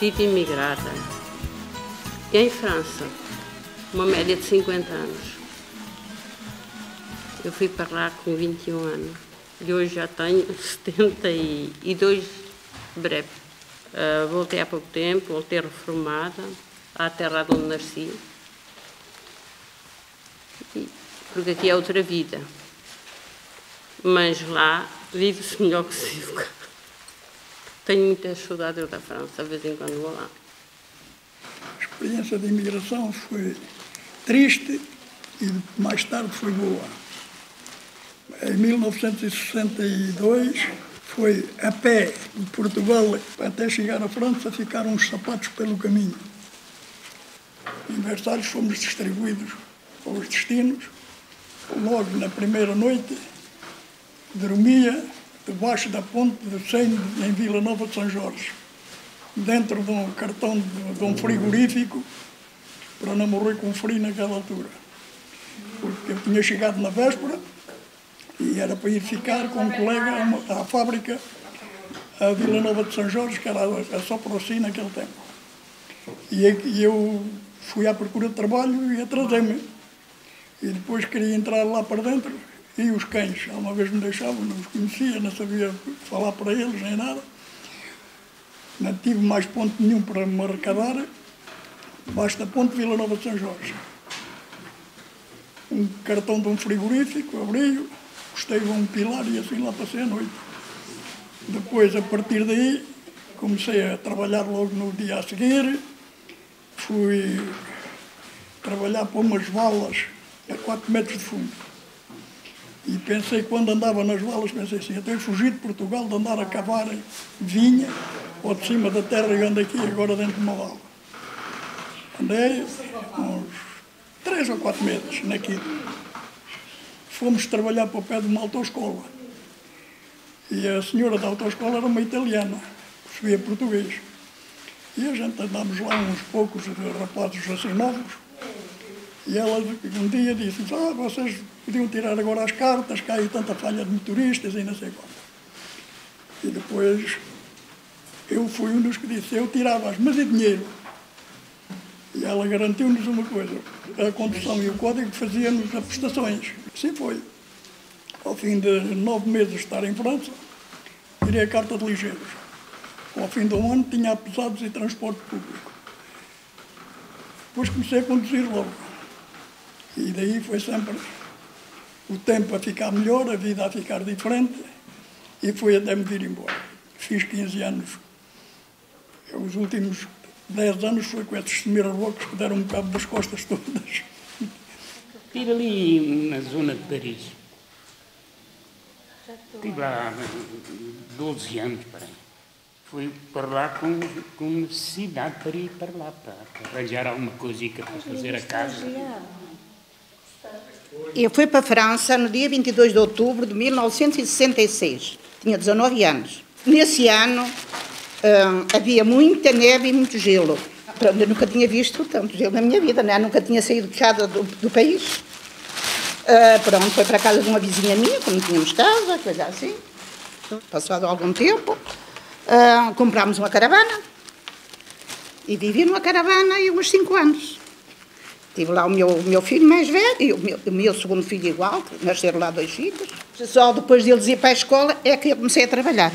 larara. Tive imigrada. Em França, uma média de 50 anos. Eu fui para lá com 21 anos. E hoje já tenho 72 breve. Ah, voltei há pouco tempo, voltei reformada, à terra de onde nasci. Porque aqui é outra vida. Mas lá vive-se melhor que se. Tenho muitas saudades da França, de vez em quando vou lá. A experiência de imigração foi triste e mais tarde foi boa. Em 1962 foi a pé de Portugal até chegar à França, ficaram uns sapatos pelo caminho. Aniversários fomos distribuídos aos destinos. Logo na primeira noite dormia debaixo da ponte do Senho em Vila Nova de São Jorge dentro de um cartão de, de um frigorífico para não morrer com frio naquela altura. Porque eu tinha chegado na véspera e era para ir ficar com um colega a uma- à fábrica a Vila Nova de São Jorge, que era só por si naquele tempo. E eu- e eu fui à procura de trabalho e atrasei-me. E depois queria entrar lá para dentro e os cães, alguma vez me deixavam, não os conhecia, não sabia falar para eles nem nada. Não tive mais ponto nenhum para me arrecadar, basta ponto Vila Nova de São Jorge. Um cartão de um frigorífico, abri-o, de um pilar e assim lá passei a noite. Depois, a partir daí, comecei a trabalhar logo no dia a seguir, fui trabalhar para umas valas a 4 metros de fundo. E pensei, quando andava nas valas, pensei assim, eu tenho fugir de Portugal, de andar a cavar vinha, ou de cima da terra e ando aqui agora dentro de uma vala. Andei uns três ou quatro meses naquilo. Fomos trabalhar para o pé de uma autoescola. E a senhora da autoescola era uma italiana, percebia português. E a gente andámos lá uns poucos rapazes assim novos, e ela um dia disse ah, vocês podiam tirar agora as cartas, que há tanta falha de motoristas e não sei quanto. E depois eu fui um dos que disse, eu tirava-as, mas e dinheiro? E ela garantiu-nos uma coisa, a condução e o código faziam-nos as prestações. Assim foi. Ao fim de nove meses de estar em França, tirei a carta de ligeiros. Ao fim de um ano tinha pesados e transporte público. Depois comecei a conduzir logo. E daí foi sempre o tempo a ficar melhor, a vida a ficar diferente, e foi até me vir embora. Fiz 15 anos. Os últimos 10 anos foi com esses semirrocos que deram um bocado das costas todas. Estive ali na zona de Paris. Estive lá 12 anos, para. Fui para lá com, com necessidade para ir para lá, para, arranjar alguma coisica para fazer a casa. Eu fui para a França no dia 22 de outubro de 1966. Tinha 19 anos. Nesse ano hum, havia muita neve e muito gelo. Eu nunca tinha visto tanto gelo na minha vida, né? nunca tinha saído de casa do, do país. Ah, pronto, foi para a casa de uma vizinha minha, como tínhamos casa, coisa assim. Passado algum tempo, ah, comprámos uma caravana e vivi numa caravana aí uns 5 anos. Tive lá o meu, o meu filho mais velho e o meu, o meu segundo filho igual, que nasceram lá dois filhos. Só depois deles ir para a escola é que eu comecei a trabalhar.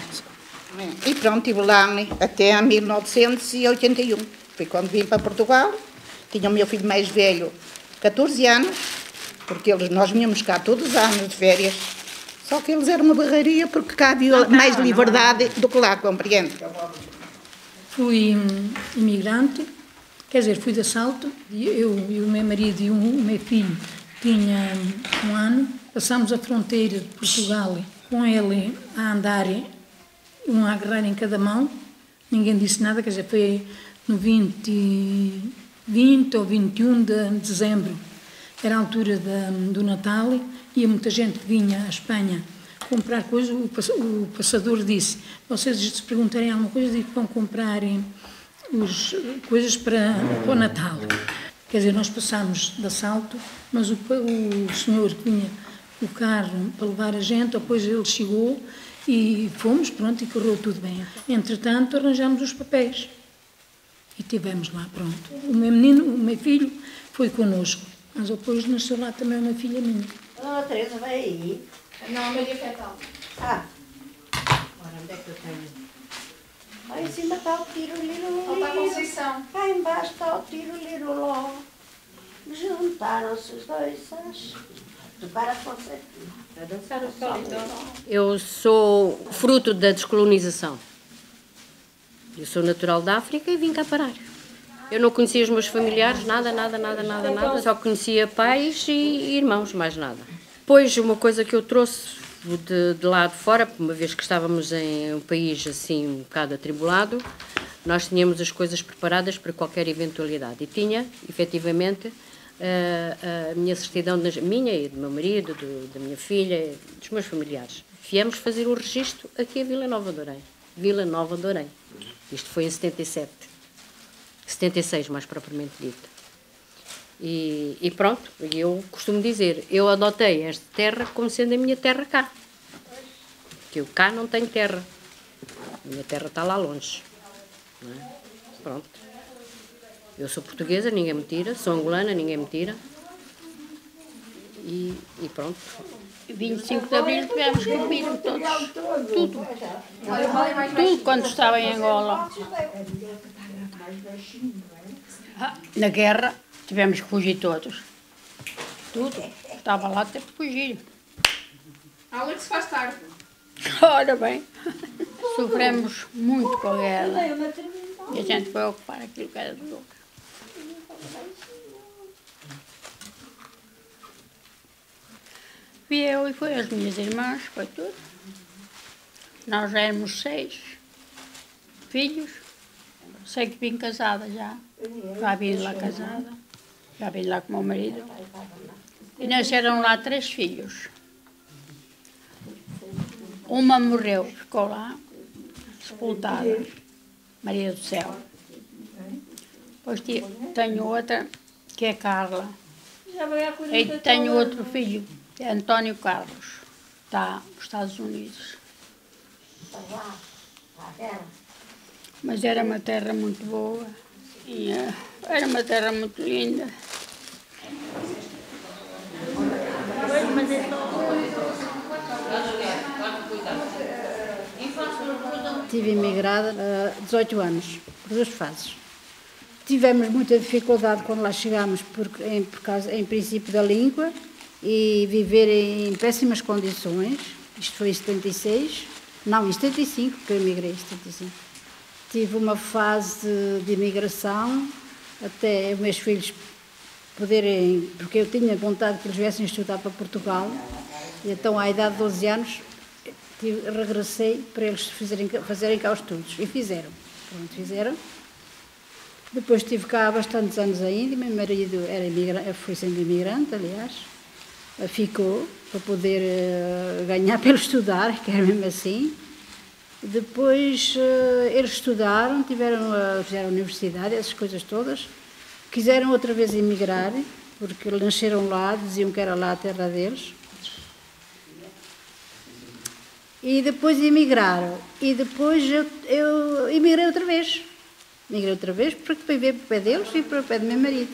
E pronto, estive lá né, até 1981. Foi quando vim para Portugal. Tinha o meu filho mais velho 14 anos porque eles, nós vinhamos cá todos os anos de férias, só que eles eram uma barreiria porque cá havia mais liberdade do que lá, compreende? Fui hum, imigrante, quer dizer, fui de assalto, e eu e o meu marido e o meu filho tinha um ano, passámos a fronteira de Portugal com ele a andar, um a agarrar em cada mão, ninguém disse nada, quer dizer, foi no 20, 20 ou 21 de dezembro, era a altura do Natal, ia muita gente que vinha à Espanha comprar coisas, o, pass- o passador disse, vocês se perguntarem alguma coisa, digo que vão comprar os, coisas para, para o Natal. Quer dizer, nós passámos de assalto, mas o, o senhor que vinha o carro para levar a gente, depois ele chegou e fomos, pronto, e correu tudo bem. Entretanto, arranjamos os papéis e tivemos lá, pronto. O meu menino, o meu filho, foi connosco, mas depois nasceu lá também uma filha minha. Dona Teresa, vai aí. Não, Maria Fetal. Ah. Agora, onde é que eu tenho? Lá em cima está o tiro liro Alta Conceição. Cá embaixo está o tiro liro ló. Juntaram-se os dois, acho. Prepara a Conceição. Eu sou fruto da descolonização. Eu sou natural da África e vim cá parar. Eu não conhecia os meus familiares, nada, nada, nada, nada, nada. Só conhecia pais e irmãos, mais nada. Pois, uma coisa que eu trouxe de, de de fora, uma vez que estávamos em um país assim um bocado atribulado, nós tínhamos as coisas preparadas para qualquer eventualidade. E tinha, efetivamente, a, a minha certidão, das- minha e do meu marido, do- da minha filha, dos meus familiares. Viemos fazer o registro aqui a Vila Nova de Orem. Vila Nova de Orem. Isto foi em 77. 76, mais propriamente dito. E, e pronto, eu costumo dizer, eu adotei esta terra como sendo a minha terra cá. Que eu cá não tenho terra. A minha terra está lá longe. é? Pronto. Eu sou portuguesa, ninguém me tira. Sou angolana, ninguém me tira. E, e pronto. 25 de Abril tivemos que vir todos, tudo. Tudo quando estava em Angola. Na guerra tivemos que fugir todos. Tudo. Estava lá, teve que fugir. Alex faz tarde. Ora bem, sofremos muito com a guerra. E a gente foi ocupar aquilo que era do outro. Fui eu e foi as minhas irmãs, foi tudo. Nós já éramos seis filhos. Sei que vim casada já. Já vim lá casada. Já vim lá com o meu marido. E nasceram lá três filhos. Uma morreu, ficou lá, sepultada, Maria do Céu. Depois tenho outra, que é Carla. E tenho outro filho, é António Carlos. Está nos Estados Unidos. Mas era uma terra muito boa. E, eh, era uma terra muito linda. Estive imigrada há 18 anos, por duas fases. Tivemos muita dificuldade quando lá chegámos, em, por causa, em princípio da língua, e viver em péssimas condições. Isto foi em 76, não, em 75, porque eu emigrei em 75. Tive uma fase de imigração, até os meus filhos poderem, porque eu tinha vontade que eles viessem estudar para Portugal, e então à idade de 12 anos tive- regressei para eles fazerem, fazerem cá os estudos, e fizeram, pronto, fizeram. Depois estive cá há bastantes anos ainda, meu marido era imigrante, foi sendo imigrante, aliás, ficou para poder eh, ganhar pelo estudar, que era mesmo assim. Depois eh, eles estudaram, tiveram, a- fizeram a universidade, essas coisas todas. Quiseram outra vez emigrar, porque nasceram lá, diziam que era lá a terra deles. E depois emigraram. E depois eu, eu emigrei outra vez. Migrei outra vez para viver para o pé deles e para o pé do meu marido.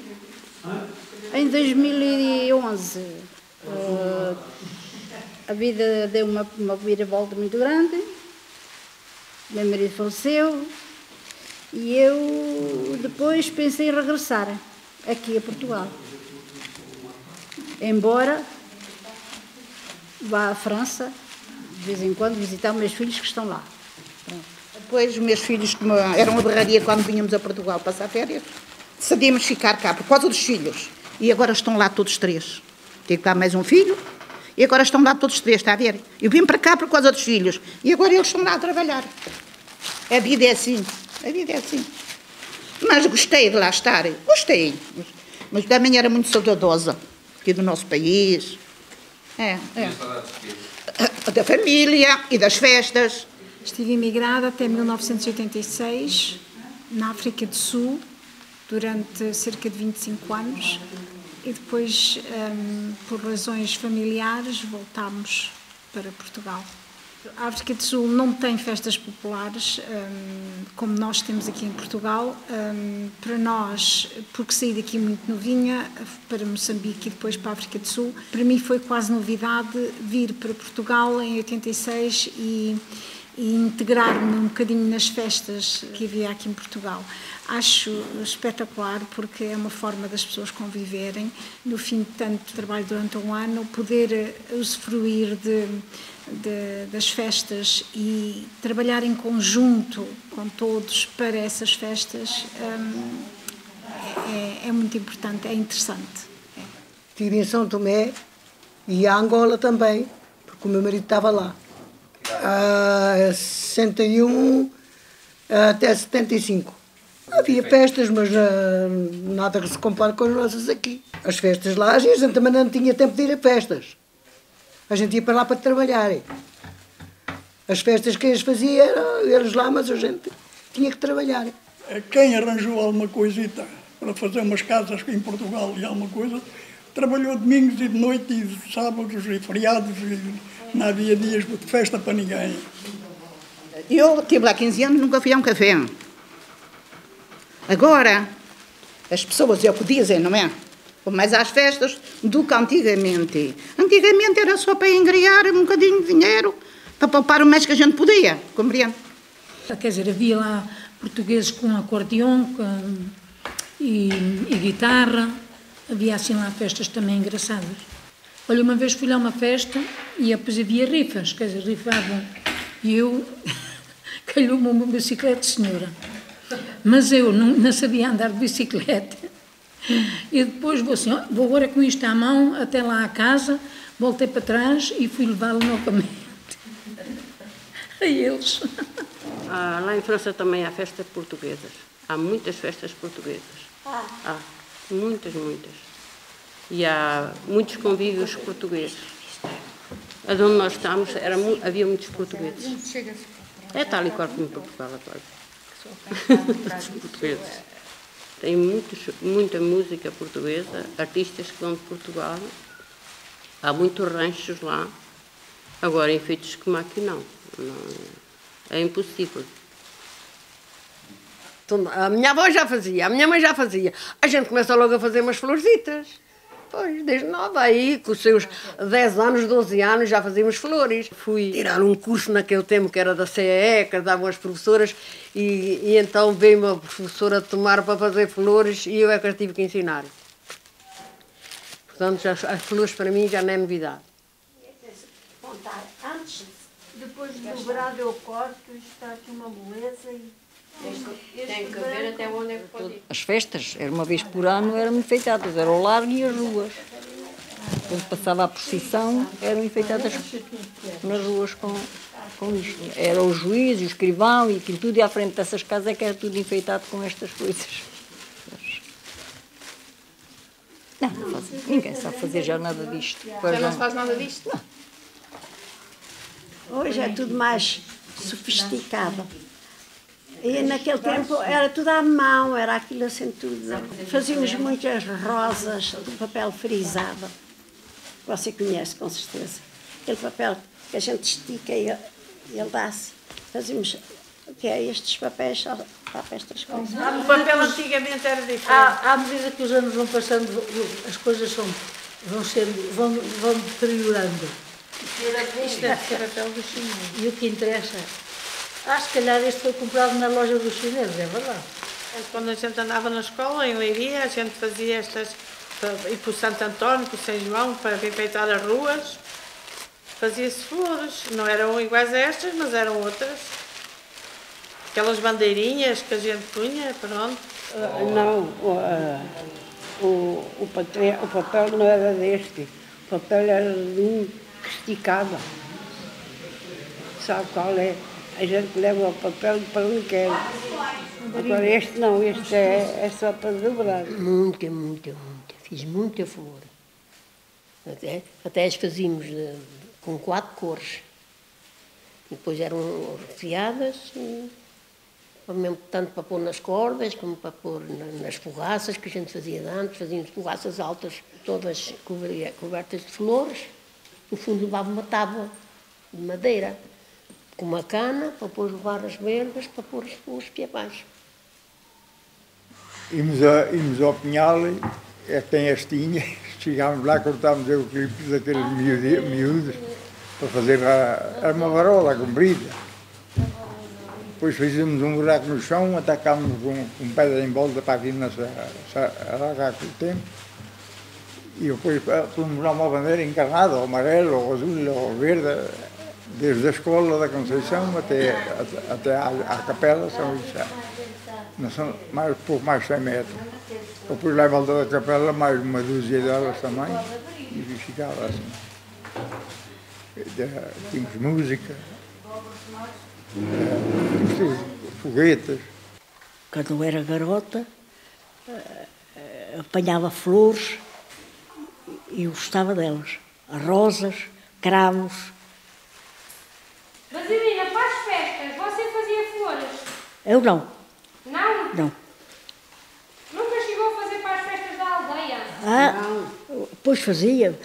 Em 2011, eh, a vida deu uma, uma viravolta muito grande. Meu marido faleceu e eu depois pensei em regressar aqui a Portugal. Embora vá à França, de vez em quando, visitar meus filhos que estão lá. Depois, os meus filhos, como eram uma berraria quando vinhamos a Portugal passar férias, decidimos ficar cá por causa dos filhos. E agora estão lá todos três. Tenho cá mais um filho e agora estão lá todos três, está a ver? Eu vim para cá por causa dos filhos e agora eles estão lá a trabalhar. A vida é assim, a vida é assim. Mas gostei de lá estar, gostei. Mas, mas também era muito saudadosa aqui do nosso país. É, é. Da família e das festas. Estive imigrada até 1986, na África do Sul, durante cerca de 25 anos. E depois, hum, por razões familiares, voltámos para Portugal. A África do Sul não tem festas populares, hum, como nós temos aqui em Portugal. Hum, para nós, porque saí daqui muito novinha, para Moçambique e depois para a África do Sul, para mim foi quase novidade vir para Portugal em 86 e, e integrar-me um bocadinho nas festas que havia aqui em Portugal. Acho espetacular porque é uma forma das pessoas conviverem, no fim de tanto trabalho durante um ano, poder eh, usufruir de, de, das festas e trabalhar em conjunto com todos para essas festas hum, é, é muito importante, é interessante. Estive em São Tomé e a Angola também, porque o meu marido estava lá. A 61 até 75. Havia festas, mas ah, nada que se compare com as nossas aqui. As festas lá, a gente também não tinha tempo de ir a festas. A gente ia para lá para trabalhar. As festas que eles faziam eram eles lá, mas a gente tinha que trabalhar. É Quem arranjou alguma coisita para fazer umas casas em Portugal e alguma coisa, trabalhou domingos e de noite e sábados e feriados e não havia dias de festa para ninguém. Eu estive lá 15 anos nunca fui a um café. Agora, as pessoas é o que dizem, não é? Mais às festas do que antigamente. Antigamente era só para engriar um bocadinho de dinheiro, para poupar o mais que a gente podia, compreende? Quer dizer, havia lá portugueses com acordeão com, e, e guitarra, havia assim lá festas também engraçadas. Olha, uma vez fui lá a uma festa e depois havia rifas, quer dizer, rifavam. E eu calhou-me uma bicicleta senhora. Mas eu não, não sabia andar de bicicleta. E depois vou assim, ó, vou agora com isto à mão até lá à casa, voltei para trás e fui levá-lo novamente. A eles. Ah, lá em França também há festas portuguesas. Há muitas festas portuguesas. Há muitas, muitas. E há muitos convívios portugueses. Onde nós estamos era, havia muitos portugueses. É tal e qual como em Portugal agora. Portugueses. Tem muitos, muita música portuguesa, artistas que vão de Portugal. Há muitos ranchos lá. Agora, em feitos como aqui, não. Não- É impossível. Então, A minha avó já fazia, a minha mãe já fazia. A gente começa logo a fazer umas florzitas. Pois, desde nova, aí, com os seus 10 anos, 12 anos, já fazíamos flores. Fui tirar um curso naquele tempo que era da CEE, que davam as professoras, e, e então veio uma professora tomar para fazer flores e eu é que as tive que ensinar. Portanto, já, as flores para mim já não é novidade. Contar, antes, depois de dobrado eu corto, está aqui uma beleza e... Tem que ver até onde é que pode ir. As festas, era uma vez por ano, eram enfeitadas, era o largo e as ruas. Quando passava a procissão, eram enfeitadas nas ruas com, com isto. Era o juiz, o escrivão e aquilo tudo, e à frente dessas casas é que era tudo enfeitado com estas coisas. Não, não faz- ninguém sabe fazer já nada disto. Já não não. se faz nada disto? Hoje é tudo mais sofisticado. E naquele tempo era tudo à mão, era aquilo assim tudo. Fazíamos muitas rosas de papel frisado. Você conhece com certeza. Aquele papel que a gente estica e ele, dá-se. Fazíamos o que é estes papéis só para estas coisas. O papel antigamente era diferente. À, à medida que os anos vão passando, as coisas são, vão, sendo, vão, vão deteriorando. E o que interessa, ah, se calhar este foi comprado na loja dos chineses, é verdade. Quando a gente andava na escola, em Leiria, a gente fazia estas para ir para o Santo António, para o São João, para enfeitar as ruas. Fazia-se flores. Não eram iguais a estas, mas eram outras. Aquelas bandeirinhas que a gente punha, pronto. Ah, não, o, ah, o, o, papel, o papel não era deste. O papel era de um que esticava. Sabe qual é? A gente leva o papel para onde quer. Agora este não, este é, é só para dobrar. Muita, muita, muita. Fiz muita flor. Até, até as fazíamos de- com quatro cores. Depois eram refiadas, tanto para pôr nas cordas, como para pôr na- nas forraças que a gente fazia antes. Fazíamos forraças altas, todas cobertas de flores. No fundo levava uma tábua de madeira, com uma cana, para depois levar as vergas, para pôr os, os piabais. Íamos, a, íamos ao Pinhal, é, tem as tinhas, chegámos lá, cortámos eucaliptos daqueles miúdi- miúdos para fazer a, era uma varola comprida. Depois fizemos um buraco no chão, atacámos com, com pedra em volta para aqui nessa, essa, alagar com o tempo. E depois pomos lá uma bandeira encarnada, ou amarelo, ou azul, ou verde, desde a escola da Conceição até, até, à, à capela São Vicente. Não são mais, pouco mais de 100 metros. Depois lá em volta da capela, mais uma dúzia delas também, e ficava assim. Eh, Tínhamos música, eh, tínhamos tudo, foguetes. Quando eu era garota, eh, apanhava flores e gostava delas. Rosas, cravos. Mas Irina, para as festas, você fazia flores? Eu não, Não? não. Nunca chegou a fazer para as festas da aldeia? Ah, depois fazia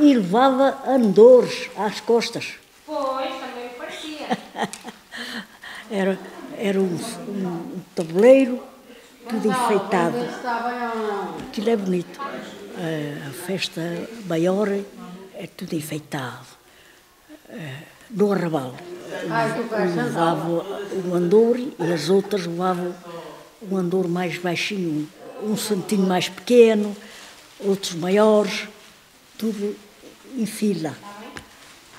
e, e levava andores às costas. Pois, também me parecia. Era, era um, um tabuleiro, tudo enfeitado. Aquilo é bonito. A festa maior é tudo enfeitado. Eh, No arrabal. Um levava o andor e as outras levavam um andor mais baixinho, um santinho mais pequeno, outros maiores, tudo em fila.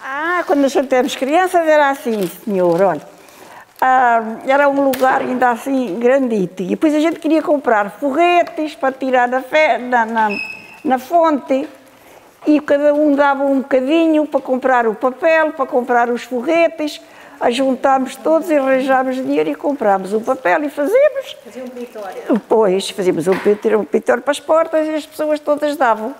Ah, quando a gente éramos crianças era assim, senhor, olha. Ah, era um lugar ainda assim grandito. E depois a gente queria comprar foguetes para tirar na, fe- na, na, na fonte. E cada um dava um bocadinho para comprar o papel, para comprar os foguetes. Ajuntámos todos e arranjámos dinheiro e comprámos o papel e fazíamos. Fazia um peditório. Depois fazíamos um pintor, um pintor para as portas e as pessoas todas davam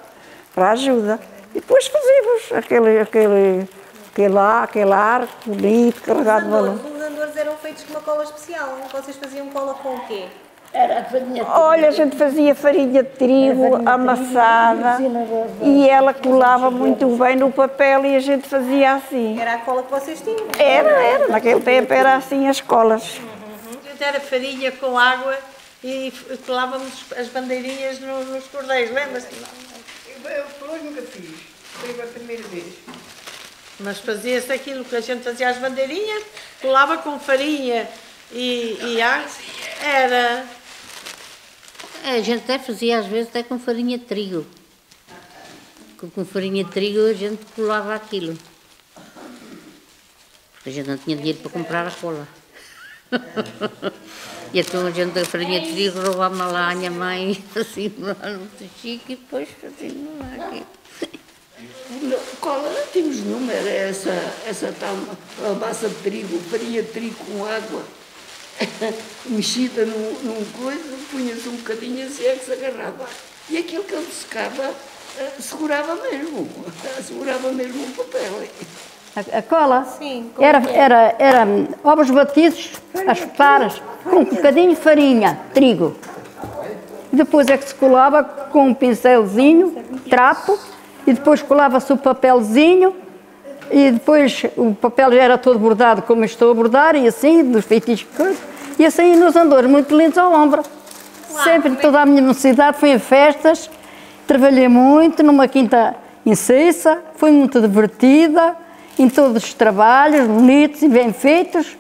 para a ajuda. E depois fazíamos aquele, aquele, aquele, ar, aquele arco bonito, carregado de balão. Os andores eram feitos com uma cola especial. Vocês faziam cola com o quê? Era a farinha Olha, a gente fazia farinha de trigo amassada e ela colava muito bem no papel e a gente fazia assim. Era a cola que vocês tinham? Era, era. Naquele tempo era assim as colas. A gente era farinha com água e colávamos as bandeirinhas no- nos cordéis, lembra-se? Eu flores nunca fiz. Foi a primeira vez. Mas fazia-se aquilo que a gente fazia as bandeirinhas, colava com farinha e, e água. Era. É, a gente até fazia às vezes até com farinha de trigo. Com, com farinha de trigo a gente colava aquilo. Porque a gente não tinha dinheiro para comprar a cola. e então a gente da farinha de trigo roubava lá a minha mãe, assim, lá no chique e depois assim, lá aqui. Não, Cola não tínhamos nenhuma, era essa, essa tal massa de trigo, farinha de trigo com água, mexida num, num coisa, punha-se um bocadinho assim é que se agarrava. E aquilo que ele secava, eh, segurava mesmo, segurava mesmo o papel. A, a cola era, era, era hum, ovos batidos, as claras, com um bocadinho de farinha, trigo. Depois é que se colava com um pincelzinho, trapo, e depois colava-se o papelzinho, e depois o papel já era todo bordado como eu estou a bordar, e assim, dos feitiços, que coisa, e assim nos andores muito lindos ao ombro. Sempre, toda a minha mocidade foi em festas, trabalhei muito numa quinta em Ceissa, fui muito divertida, em todos os trabalhos, bonitos e bem feitos,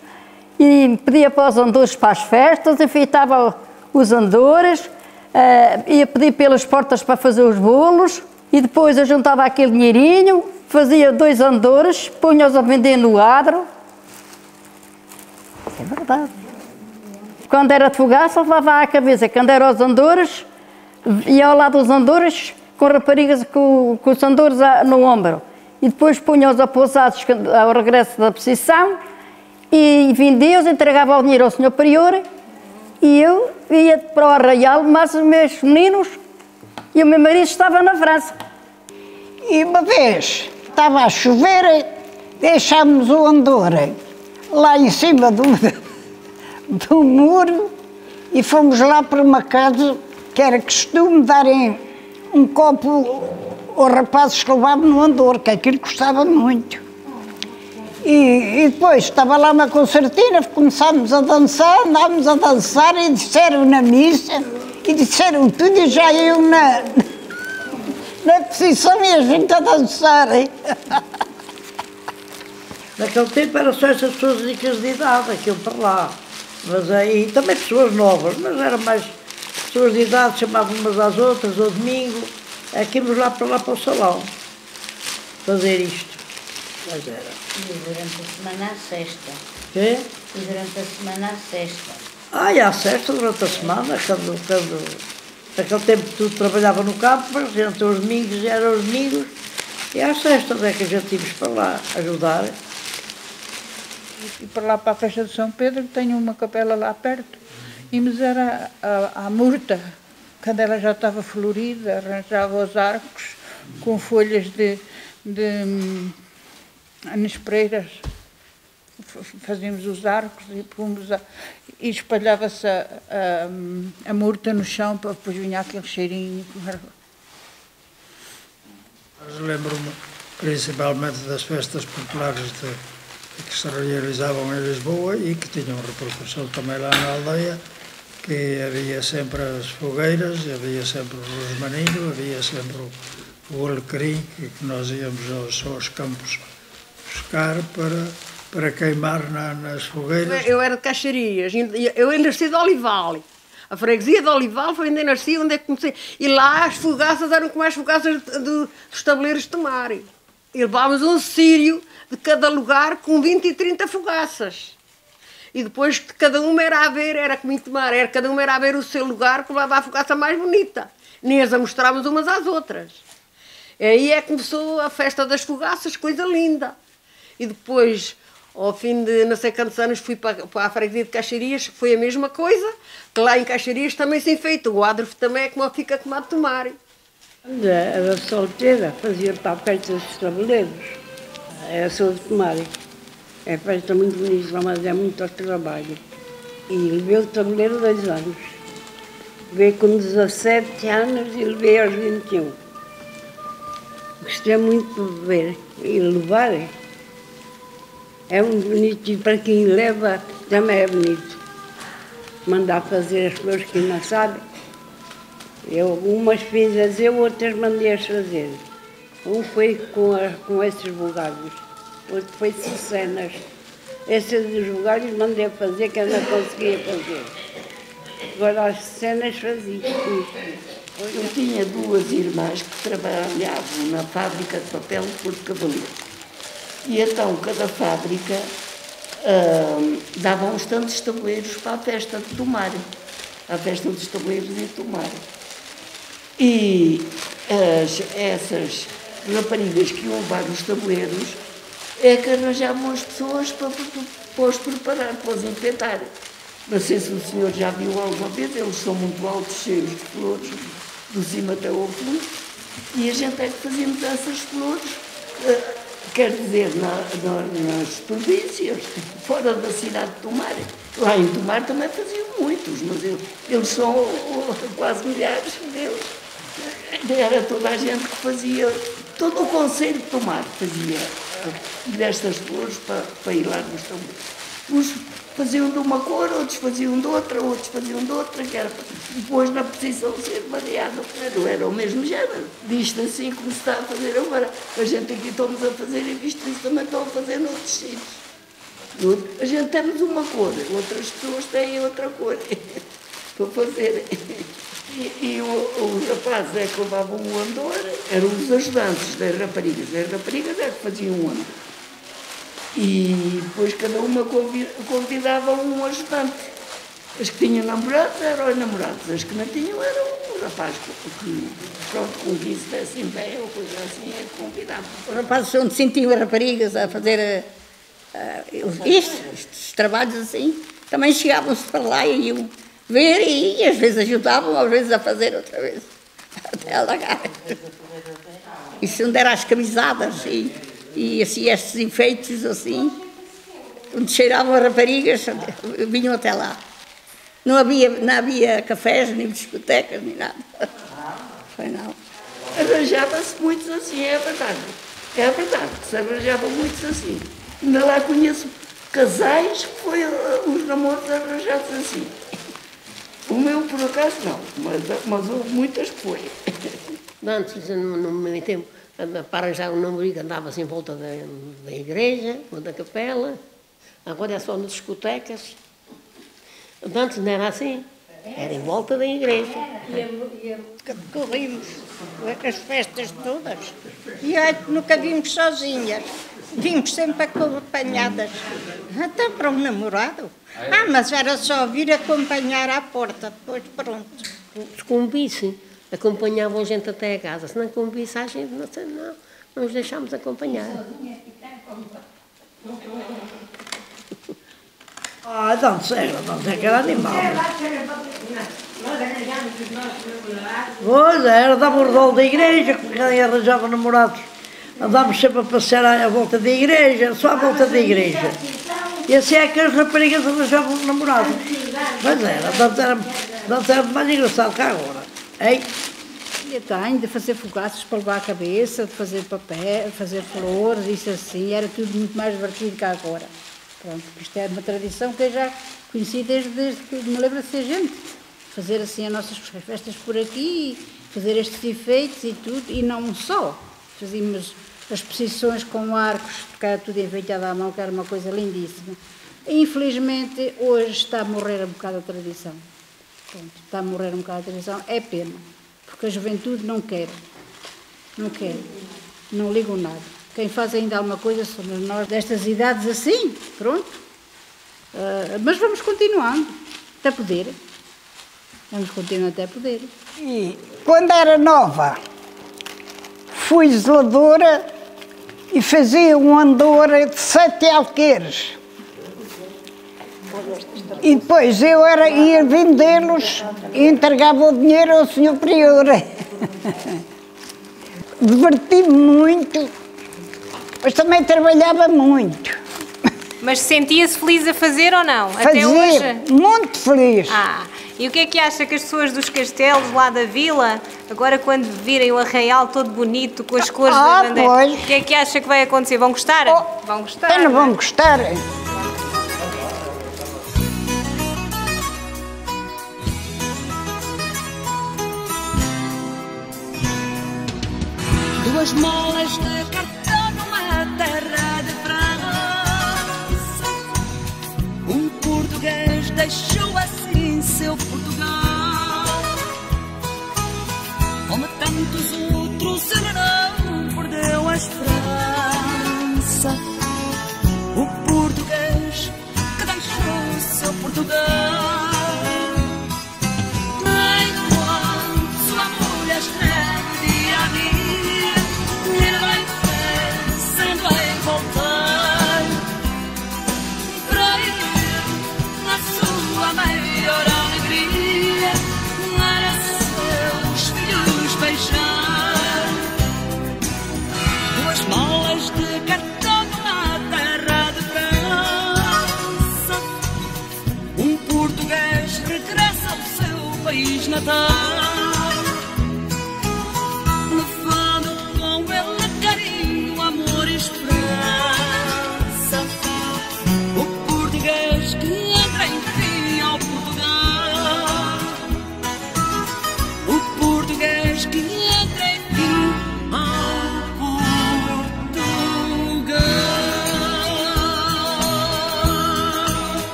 e pedia para os andores para as festas, enfeitava os andores, eh, ia pedir pelas portas para fazer os bolos e depois eu juntava aquele dinheirinho, fazia dois andores, punha-os a vender no adro. É verdade. Quando era de fogaça, levava à cabeça. Quando era aos andores, ia ao lado dos andores com raparigas com, com os andores a- no ombro. E depois punha-os apousados ao regresso da procissão e vendia-os, entregava o dinheiro ao senhor prior e eu ia para o arraial, mas os meus meninos e o meu marido estava na França. E uma vez estava a chover, deixámos o andor lá em cima do, do muro e fomos lá para uma casa que era costume darem um copo aos rapazes que levavam no andor, que aquilo custava muito. E, e depois estava lá uma concertina, começámos a dançar, andámos a dançar e disseram na missa, e disseram tudo e já eu na, na posição e a gente a dançar. hein? Naquele tempo eram só essas pessoas ricas de idade, aquilo para lá. Mas aí também pessoas novas, mas eram mais pessoas de idade, chamavam umas às outras, ao domingo, é que íamos lá para lá para o salão fazer isto. Mas era. E durante a semana à sexta. Quê? E durante a semana à sexta. Ah, e à sexta durante a semana, quando, quando naquele tempo tudo trabalhava no campo, mas gente aos domingos eram os domingos, e às sextas é que a gente para lá ajudar. E para lá para a festa de São Pedro tenho uma capela lá perto. Íamos era a, a murta, quando ela já estava florida, arranjava os arcos com folhas de, de hum, anespereiras. Fazíamos os arcos e pomos a, e espalhava-se a, a, a murta no chão para depois vinha aquele cheirinho. Lembro-me principalmente das festas populares de- que se realizavam em Lisboa e que tinham repercussão também lá na aldeia, que havia sempre as fogueiras, havia sempre o rosmaninho, havia sempre o, o alecrim, que, que nós íamos aos, aos campos buscar para, para queimar na- nas fogueiras. Eu era de Caixarias, eu nasci de Olival. A freguesia de Olival foi onde eu nasci, onde é que comecei. E lá as fogaças eram como as fogaças dos tabuleiros de tomar. E levávamos um sírio de cada lugar com 20 e 30 fogaças. E depois de cada uma era a ver, era como em tomar, era cada uma era a ver o seu lugar que levava a fogaça mais bonita. Nem as a mostrarmos umas às outras. E aí é que começou a festa das fogaças, coisa linda. E depois, ao fim de não sei quantos anos, fui para, para a freguesia de Caixarias, foi a mesma coisa, que lá em Caixarias também se enfeita. O adro também é como fica de tomar. Quando era solteira, fazia papéis dos tabuleiros. É só de tomar. É festa muito bonita, mas é muito trabalho. E levei o tabuleiro dois anos. Levei com 17 anos e levei aos 21. Gostei muito de beber e levar. É muito bonito para quem leva também é bonito. Mandar fazer as flores que não sabem. Eu, umas fiz as eu, outras mandei-as fazer. Um foi com, a, com esses bugalhos, outro foi cenas. Esses dos bugalhos mandei fazer, que eu não conseguia fazer. Agora as cenas fazia. Eu tinha duas irmãs que trabalhavam na fábrica de papel de Porto Cavaleiro. E então cada fábrica ah, dava uns tantos tabuleiros para a festa de Tomar, a festa dos tabuleiros de Tomar. E as, essas raparigas que iam levar os tabuleiros é que arranjavam as pessoas para, para, os preparar, para os enfeitar. Não sei se o senhor já viu alguma vez, eles são muito altos, cheios de flores, do cima até ao fundo, e a gente é que fazíamos essas flores, eh, quer dizer, na, na- nas províncias, fora da cidade de Tomar. Lá em Tomar também faziam muitos, mas eu- eles são quase milhares deles. Era toda a gente que fazia, todo o conselho de Tomar fazia eh, destas flores para, para ir lá nos tabuleiros. Uns faziam de uma cor, outros faziam de outra, outros faziam de outra, que era depois na posição ser variada, não era o mesmo género. Visto assim como se está a fazer agora. A gente aqui estamos a fazer e visto isso também estão a fazer noutros sítios. No- A gente temos uma cor, outras pessoas têm outra cor para fazer. E, e o- os rapazes é que levavam o andor, eram os ajudantes das raparigas. As raparigas é que faziam o andor. E depois cada uma convi- convidava um ajudante. As que tinham namorados eram os namorados, as que não tinham eram o rapaz que, pronto, com 15 desse em pé ou coisa assim, é que convidava. Os rapazes onde sentiam as raparigas a fazer eh, eh, isto, estes trabalhos assim, também chegavam-se para lá e iam ver e, às vezes ajudavam, às vezes a fazer outra vez. Até alagar. Isso onde eram as camisadas e, e assim, estes enfeites assim, onde cheiravam as raparigas, vinham até lá. Não havia, não havia cafés, nem discotecas, nem nada. Foi não. Arranjava-se muitos assim, é verdade. É verdade, se arranjavam muitos assim. Ainda lá conheço casais que foi uh, os namoros arranjados assim. O meu, por acaso, não, mas, mas houve muitas que foi. Antes, no, no meu tempo, para arranjar um namorico andava-se em volta da, da igreja ou da capela. Agora é só nas discotecas. Antes não era assim. Era em volta da igreja. Corrimos as festas todas e ai, nunca vimos sozinhas. Vimos sempre acompanhadas. Até para um namorado. Ah, mas era só vir acompanhar à porta, depois pronto. Se combisse, acompanhavam a gente até a casa. Se não combisse, a gente não, sei, não, não nos deixámos acompanhar. Ah, dança, era, dança, que era animal. Pois é, era, dava o redor da igreja, porque quem arranjava namorados. Andávamos sempre a passear à volta da igreja, só à volta da igreja. E assim é que as raparigas arranjavam namorados. Pois era, dança era, era mais engraçado que agora. Hein? Tenho de fazer fogaços para levar a cabeça, de fazer papel, fazer flores, isso assim, era tudo muito mais divertido que agora. Pronto, isto é uma tradição que eu já conheci desde, desde que me lembro de ser gente. Fazer assim as nossas festas por aqui, fazer estes efeitos e tudo, e não só. Fazíamos as posições com arcos, porque era tudo enfeitado à mão, que era uma coisa lindíssima. Infelizmente, hoje está a morrer um bocado a tradição. Pronto, está a morrer um bocado a tradição. É pena, porque a juventude não quer. Não quer. Não ligam nada. Quem faz ainda alguma coisa somos nós, destas idades assim, pronto. Ah, mas vamos continuando, até poder. Vamos continuar até poder. E quando era nova, fui zeladora e fazia um andor de sete alqueires. E depois eu era, ia vendê-los e entregava o dinheiro ao senhor prior. Diverti-me muito, mas também trabalhava muito. Mas sentia-se feliz a fazer ou não? Até Fazia, hoje? muito feliz. Ah, e o que é que acha que as pessoas dos castelos lá da vila, agora quando virem o arraial todo bonito, com as cores Ah, da bandeira, pois. o que é que acha que vai acontecer? Vão gostar? Vão gostar. Não não é? vão gostar. Duas molas de cartão numa terra de França. Um português deixou assim seu Portugal. Como tantos outros, ele não perdeu a esperança. O português que deixou seu Portugal. Seu